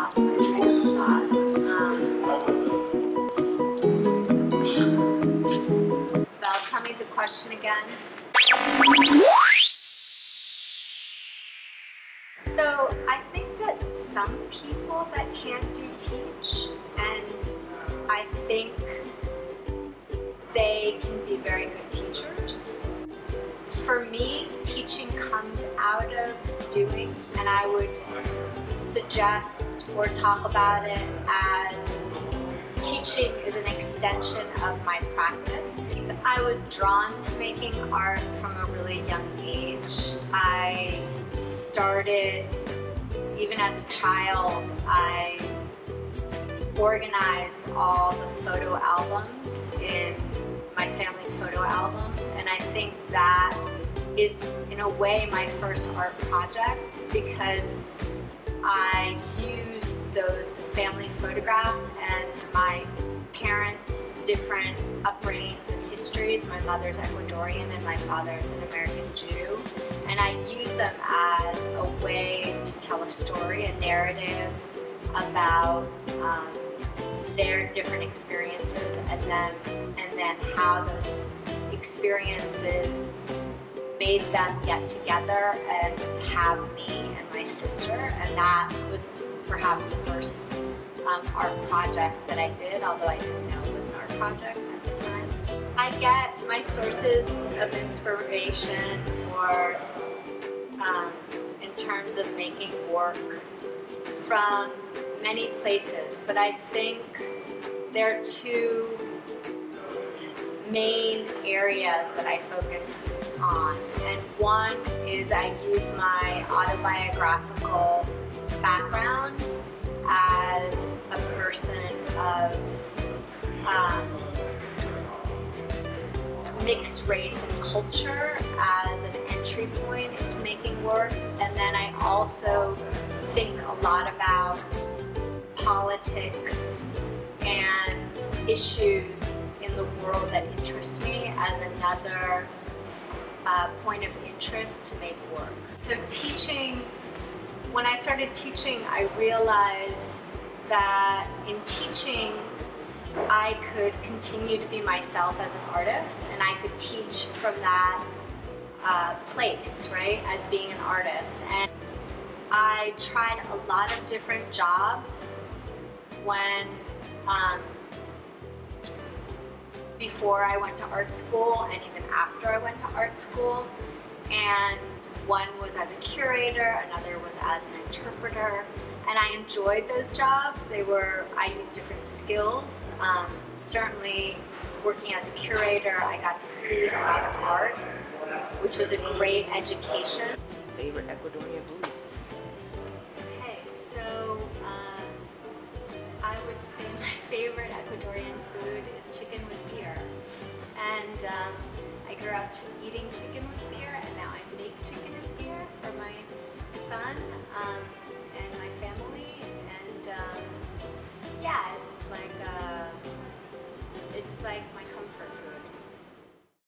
Um, the question again. So I think that some people that can't do teach, and I think they can be very good teachers. For me, teaching comes out of doing, and I would suggest or talk about it as teaching is an extension of my practice. I was drawn to making art from a really young age. I started, even as a child, I organized all the photo albums in my family's photo albums, and I think that is, in a way, my first art project because I use those family photographs and my parents' different upbringings and histories. My mother's Ecuadorian and my father's an American Jew. And I use them as a way to tell a story, a narrative about um, their different experiences and then and then how those experiences made them get together and have me and my sister and that was perhaps the first um, art project that I did although I didn't know it was an art project at the time. I get my sources of inspiration or um, in terms of making work from many places, but I think there are two main areas that I focus on. And one is I use my autobiographical background as a person of um, mixed race and culture as an entry point into making work. And then I also think a lot about politics issues in the world that interest me as another uh, point of interest to make work. So teaching, when I started teaching, I realized that in teaching, I could continue to be myself as an artist and I could teach from that uh, place, right, as being an artist. And I tried a lot of different jobs when um, before I went to art school and even after I went to art school. And one was as a curator, another was as an interpreter. And I enjoyed those jobs. They were, I used different skills. Um, certainly working as a curator, I got to see a lot of art, which was a great education. Favorite Ecuadorian food? Favorite Ecuadorian food is chicken with beer. And um, I grew up eating chicken with